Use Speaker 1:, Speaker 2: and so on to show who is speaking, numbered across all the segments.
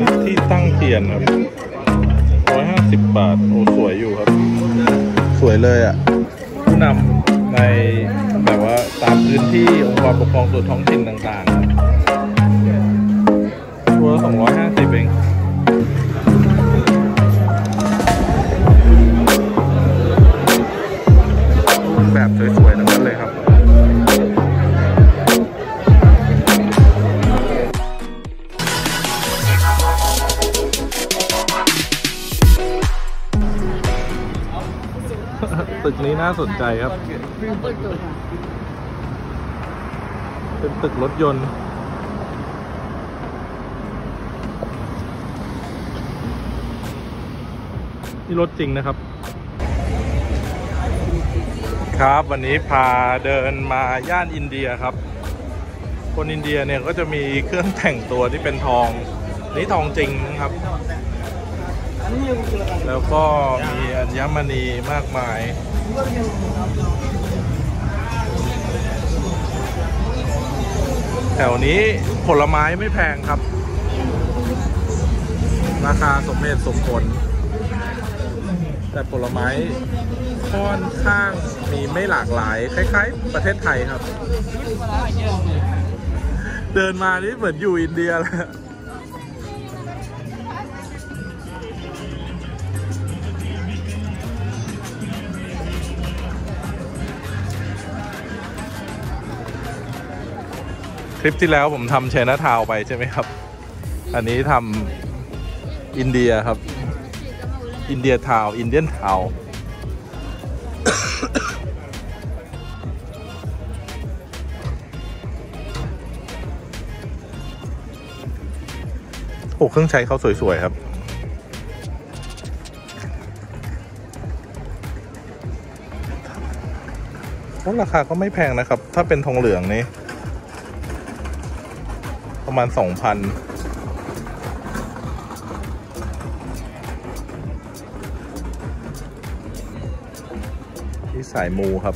Speaker 1: นี่ที่ตั้งเทียนครับร้อยห้าสิบบาท โอ้ สวยอยู่ครับ สวยเลยอะ ผู้นำในแบบว่าตามพื้นที่องค์กรปกครองส่วนท้องถิ่นต่างๆครับตัวสองร้อยห้าสิบเอง ตึกนี้น่าสนใจครับ เป็นตึกรถยนต์ นี่รถจริงนะครับ ครับวันนี้พาเดินมาย่านอินเดียครับ คนอินเดียเนี่ยก็จะมีเครื่องแต่งตัวที่เป็นทอง นี่ทองจริงครับ แล้วก็มีอัญมณีมากมาย แถวนี้ผลไม้ไม่แพงครับ ราคาสมเหตุสมผล แต่ผลไม้ค่อนข้างมีไม่หลากหลาย คล้าย ๆ ประเทศไทยครับ เดินมานี่เหมือนอยู่อินเดียเลย คลิปที่แล้วผมทำเชนาทาวไปใช่ไหมครับ อันนี้ทำอินเดียครับ อินเดียทาวอินเดียนทาวโอ้เครื่องใช้เขาสวย ๆ ครับ แล้วราคาก็ไม่แพงนะครับ ถ้าเป็นทองเหลืองนี่ ประมาณสองพันที่สายมูครับ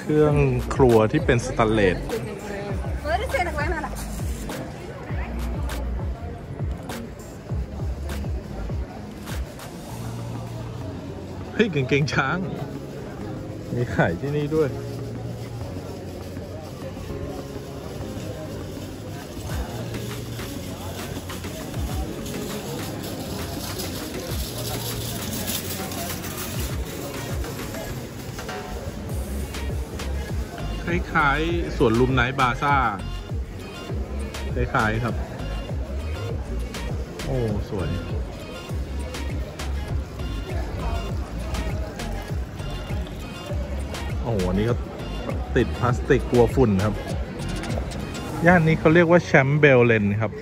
Speaker 1: เครื่องครัวที่เป็นสแตนเลส เฮ้ยกางเกงช้าง มีขายที่นี่ด้วย คล้ายๆสวนลุมไนท์บาซ่า คล้าย ๆ ครับ โอ้ สวย อ้โหนนี้ก็ติดพลาสติกกลัวฝุ่นครับ ย่านนี้เขาเรียกว่าแชมเบลเลนครับ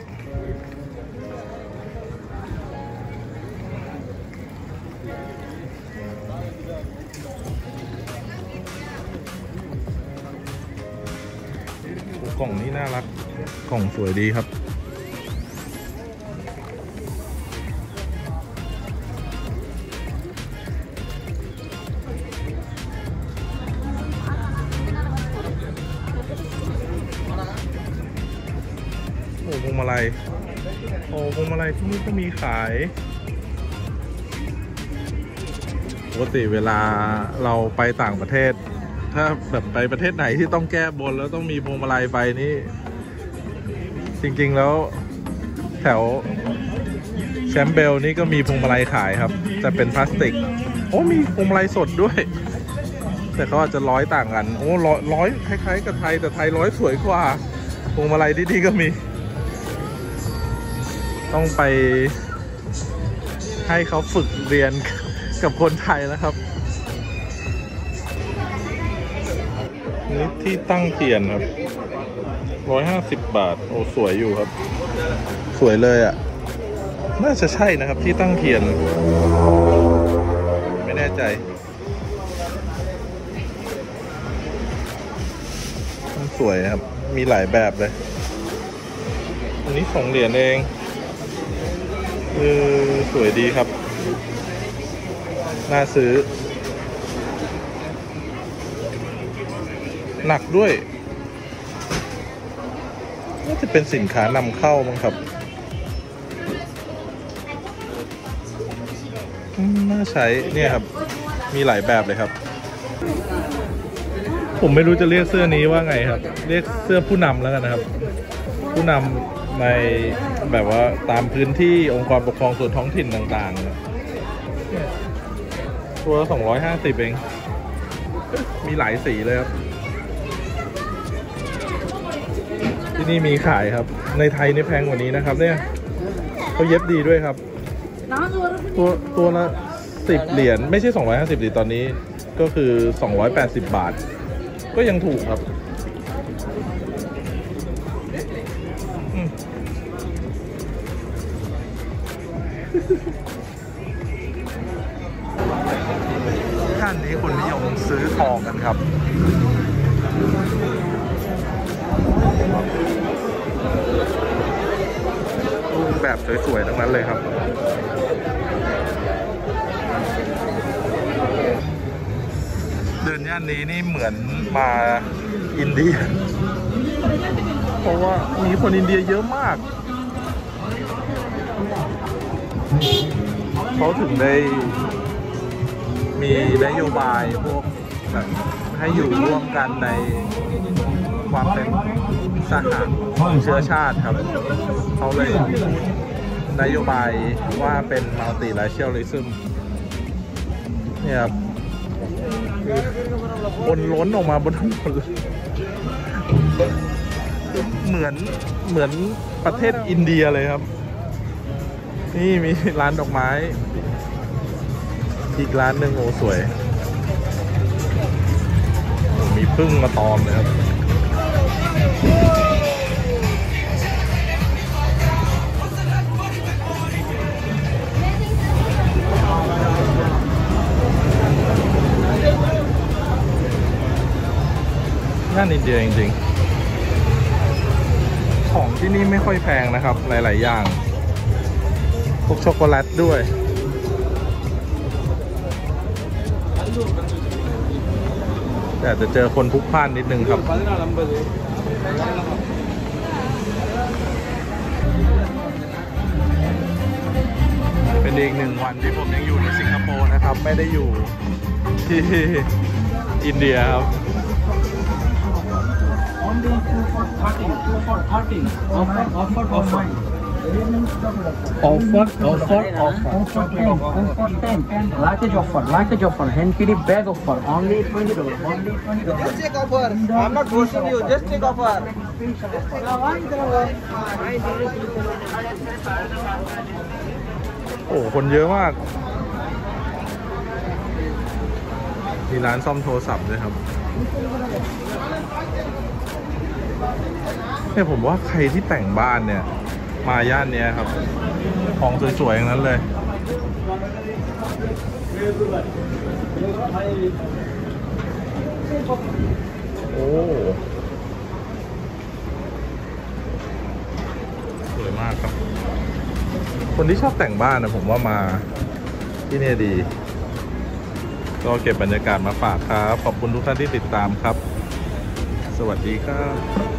Speaker 1: กล่องนี้น่ารัก กล่องสวยดีครับ ลัย โอ้พวงมาลัยที่นี่ก็มีขาย ปกติเวลาเราไปต่างประเทศ ถ้าแบบไปประเทศไหนที่ต้องแก้บนแล้วต้องมีพวงมาลัยไปนี่ จริงๆแล้วแถวแชมเบลนี่ก็มีพวงมาลัยขายครับ แต่เป็นพลาสติก โอ้มีพวงมาลัยสดด้วยแต่เขาอาจจะร้อยต่างกัน โอ้ร้อยร้อยคล้ายๆกับไทย แต่ไทยร้อยสวยกว่าพวงมาลัยที่นี่ก็มี ต้องไปให้เขาฝึกเรียนกับคนไทยนะครับ นี่ที่ตั้งเทียนครับร้อยห้าสิบบาท โอ้ สวยอยู่ครับ สวยเลยอะ่ะ น่าจะใช่นะครับที่ตั้งเทียน ไม่แน่ใจมันสวยครับ มีหลายแบบเลย อันนี้สองเหรียญเอง เออสวยดีครับ น่าซื้อ หนักด้วย น่าจะเป็นสินค้านำเข้ามั้งครับน่าใช้เนี่ยครับ มีหลายแบบเลยครับ ผมไม่รู้จะเรียกเสื้อนี้ว่าไงครับ เรียกเสื้อผู้นำแล้วกันนะครับ ผู้นำ ในแบบว่าตามพื้นที่องค์กรปกครองส่วนท้องถิ่นต่างๆเนี่ยตัวละ250เอง มีหลายสีเลยครับ ที่นี่มีขายครับ ในไทยนี่แพงกว่านี้นะครับ เนี่ยเขาเย็บดีด้วยครับ ตัวตัวละสิบเหรียญไม่ใช่250เหรียญตอนนี้ ก็คือ280บาท ก็ยังถูกครับ ย่านนี้คนนิยมซื้อทองกันครับรูปแบบสวยๆ ทั้งนั้นเลยครับ เดินย่านนี้นี่เหมือนมาอินเดีย เพราะว่ามีคนอินเดียเยอะมาก เขาถึงได้ มีนโยบายพวกแบบให้อยู่ร่วมกันในความเป็นสหเชื้อชาติครับ เขาเลยนโยบายว่าเป็น multi racialism เนี่ยครับคนล้นออกมาบนถนนเลยเหมือนเหมือนประเทศอินเดียเลยครับ นี่มีร้านดอกไม้ อีกร้านหนึ่งโอ้สวย มีพึ่งมาตอมเลยครับย่านอินเดียจริงๆ ของที่นี่ไม่ค่อยแพงนะครับ หลาย ๆ อย่าง พวกช็อกโกแลตด้วย แต่จะเจอคนพลุกพล่านนิดนึงครับ เป็นอีกหนึ่งวันที่ผมยังอยู่ในสิงคโปร์นะครับ ไม่ได้อยู่ที่อินเดียครับ
Speaker 2: Only two for thirteen. Offer, offer, offer. Offer, offer, offer. Offer ten, offer ten. Luggage offer, luggage offer. Hand carry bag offer. Only twenty dollars. Only twenty dollars.
Speaker 3: Just take offer. I'm not forcing you. Just take offer.
Speaker 1: โอ้คนเยอะมากมีร้านซ่อมโทรศัพท์ด้วยครับเนี่ยผมว่าใครที่แต่งบ้านเนี่ย มาย่านนี้ครับ ของสวยๆอย่างนั้นเลย โอ้สวยมากครับ คนที่ชอบแต่งบ้านนะผมว่ามาที่นี่ดี ก็เก็บบรรยากาศมาฝากครับ ขอบคุณทุกท่านที่ติดตามครับ สวัสดีครับ